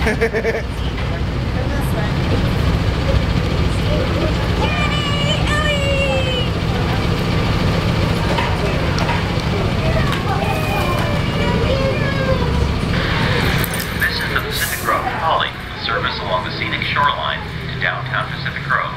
This is the Pacific Grove Holly, service along the scenic shoreline to downtown Pacific Grove.